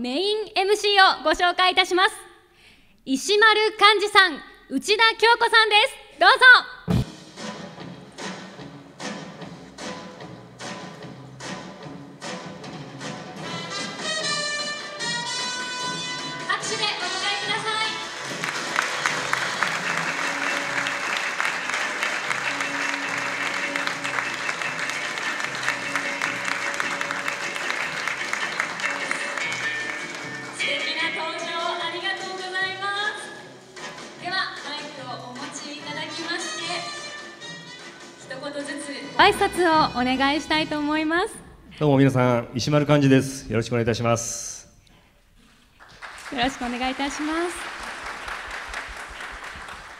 メイン MC をご紹介いたします。石丸幹二さん内田京子さんです。どうぞ。挨拶をお願いしたいと思います。どうも皆さん石丸幹二です。よろしくお願いいたします。よろしくお願いいたします。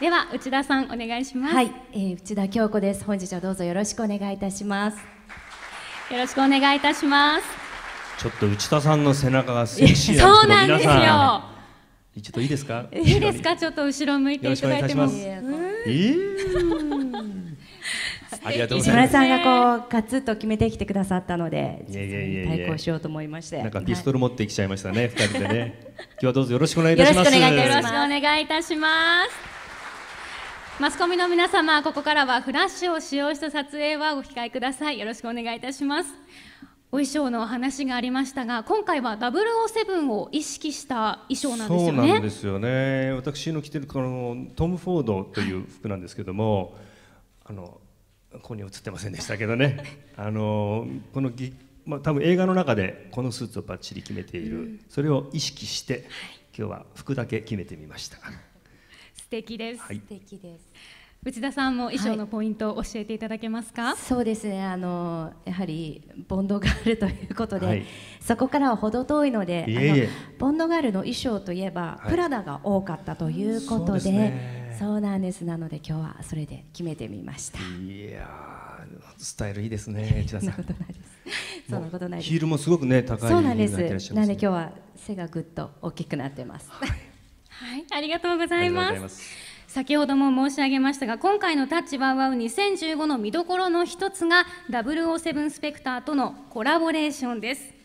では内田さんお願いします、はい、えー、内田京子です。本日はどうぞよろしくお願いいたします。よろしくお願いいたします。ちょっと内田さんの背中がセクシーそうなんですよ。ちょっといいですか？いいですか？ちょっと後ろ向いていただいても。よろしくお願いいたします。えー ありがとうご石ざいます丸さんがこうガツッと決めてきてくださったので、いやいやいやいや対抗しようと思いまして。なんかピストル。ル持ってきちゃいましたね、二人でね。今日はどうぞよろしくお願いいたします。よろしくお願いいたします。マスコミの皆様、ここからはフラッシュを使用した撮影はご控えください。よろしくお願いいたします。お衣装のお話がありましたが、今回は007を意識した衣装なんですよそうなんでね。すよね。私の着てるこのトム・フォードという服なんですけども、あのここに映ってませんでしたけどね。あのこのぎまあ多分映画の中でこのスーツをバッチリ決めている。それを意識して今日は服だけ決めてみました。素敵です。はい素敵です。内田さんも衣装のポイントを教えていただけますか？そうですね。あのやはりボンドガールということで、はいそこからは程遠いので、いえいえあのボンドガールの衣装といえば、はいプラダが多かったということで、そうですねそうなんです。なので今日はそれで決めてみました。いやースタイルいいですね、内田そんさん。なことないです。そんなことないですヒ。ールもすごくね高いそうなんです。なんで今日は背がぐっと大きくなってます。はい、ありがとうございありがますとうございます。先ほども申し上げましたが今回の「タッチワウワウ2015」の見どころの一つが007スペクターとのコラボレーションです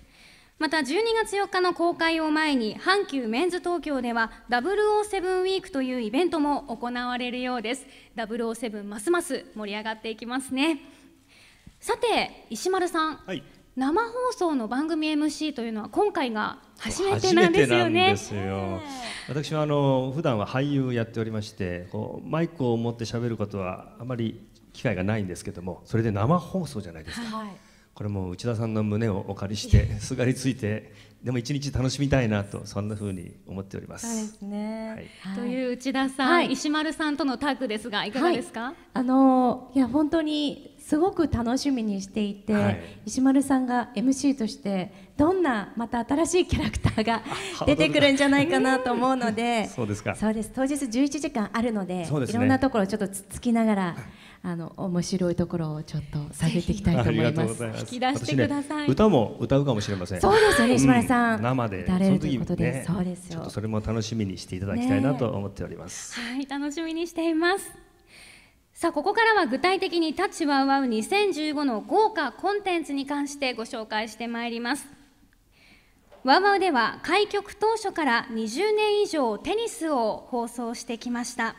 また12月4日の公開を前に阪急メンズ東京では007ウィークというイベントも行われるようです007ますます盛り上がっていきますねさて石丸さん、はい。生放送の番組 MC というのは今回が初めてなんですよねですよ私はあの普段は俳優をやっておりまして、こうマイクを持って喋ることはあまり機会がないんですけども、それで生放送じゃないですか。はい。これも内田さんの胸をお借りして すがりついて、でも一日楽しみたいなとそんな風に思っております。そうですね。という内田さん、はい。石丸さんとのタッグですがい。かがですか、あのいや本当にすごく楽しみにしていて、はい。石丸さんが MC としてどんなまた新しいキャラクターが 出てくるんじゃないかなと思うので そうですか。そうです。当日11時間あるのでそうですね。いろんなところをちょっとつつきながらあの面白いところをちょっと探っていきたいと思いますます。引き出してください私ね、歌も歌うかもしれません。そうですよね石丸さん、う生で歌われるということで、ねそうですよちょっとそれも楽しみにしていただきたいなと思っております。はい、楽しみにしています。さあ、ここからは具体的にタッチワウワウ2015の豪華コンテンツに関してご紹介してまいります。ワウワウでは開局当初から20年以上テニスを放送してきました。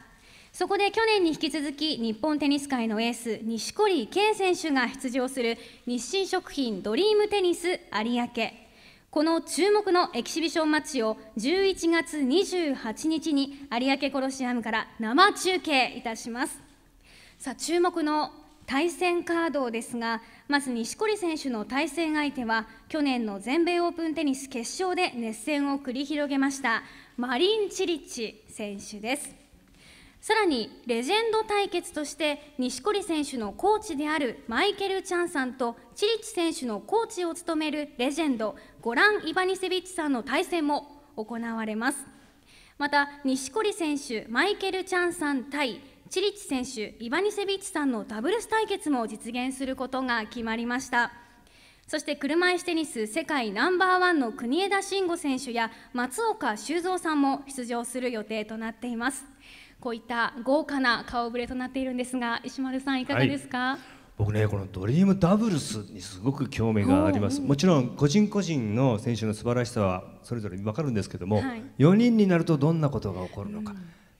そこで去年に引き続き日本テニス界のエース錦織圭選手が出場する日清食品ドリームテニス有明。この注目のエキシビションマッチを11月28日に有明コロシアムから生中継いたします。さあ注目の対戦カードですがまず錦織選手の対戦相手は去年の全米オープンテニス決勝で熱戦を繰り広げましたマリン・チリッチ選手です。さらにレジェンド対決として錦織選手のコーチであるマイケル・チャンさんとチリチ選手のコーチを務めるレジェンドゴラン・イバニセビッチさんの対戦も行われます。また錦織選手マイケル・チャンさん対チリチ選手イバニセビッチさんのダブルス対決も実現することが決まりました。そして車椅子テニス世界ナンバーワンの国枝慎吾選手や松岡修造さんも出場する予定となっています。こういった豪華な顔ぶれとなっているんですが石丸さんいかがですか、僕ねこのドリームダブルスにすごく興味があります。もちろん個人個人の選手の素晴らしさはそれぞれ分かるんですけども、はい。4人になるとどんなことが起こるのか、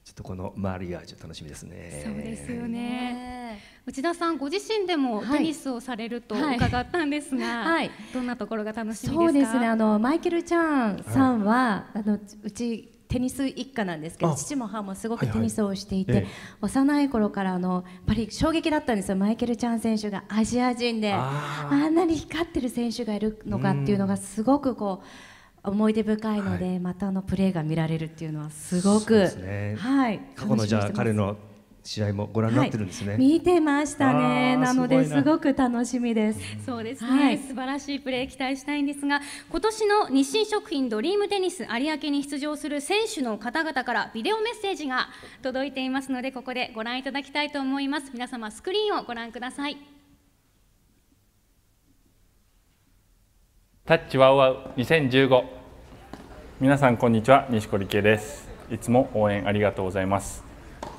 ちょっとこのマリアージュ楽しみですね。そうですよね。ね内田さんご自身でもはい。テニスをされるとはい伺ったんですが、はい。どんなところが楽しみですか？そうですね。あのマイケル・チャンさんは、あのうちテニス一家なんですけどあ。父も母もすごくはいはい。テニスをしていて、ええ。幼い頃からあのやっぱり衝撃だったんですよ。マイケル・チャン選手がアジア人でああんなに光ってる選手がいるのかっていうのがすごくこう思い出深いので、またあのプレーが見られるっていうのはすごく、ね。はい。過去のじゃあ彼の試合もご覧になってるんですね、はい、見てましたね。な。のですすごく楽しみです。そうですね、はい。素晴らしいプレー期待したいんですが今年の日清食品ドリームテニス有明に出場する選手の方々からビデオメッセージが届いていますのでここでご覧いただきたいと思います。皆様スクリーンをご覧ください。タッチワウワウ2015皆さんこんにちは。西堀圭です。いつも応援ありがとうございます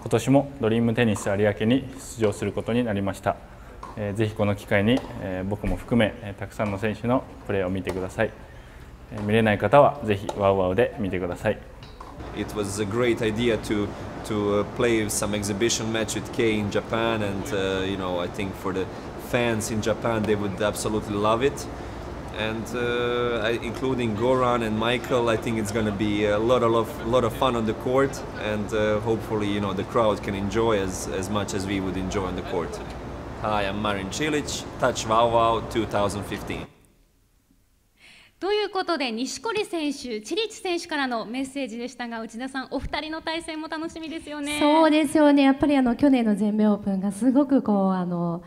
今年もドリームテニス有明に出場することになりました、えーぜひこの機会に、えー僕も含め、えーたくさんの選手のプレーを見てください、えー見れない方はぜひワウワウで見てください It was a great idea to to play some exhibition match with K in Japan, and uh, you know I think for the fans in Japan they would absolutely love it. And uh, I, including Goran and Michael, I think it's going to be a lot of lot of fun on the court, and uh, hopefully you know the crowd can enjoy as as much as we would enjoy on the court. Hi, I'm Marin Cilic, Touch Wow Wow 2015. ということで錦織選手、チリッチ選手からのメッセージでしたが内田さんお二人の対戦も楽しみですよね。そうですよねやっぱりあの去年の全米オープンがすごくこうあの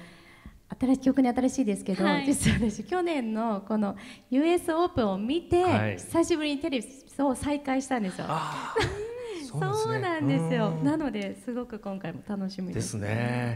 新しい記憶に新しいですけど、はい実は私去年のこの US オープンを見て、はい久しぶりにテレビを再開したんですよ。そうなんですよ。うんなのですごく今回も楽しみでです。すね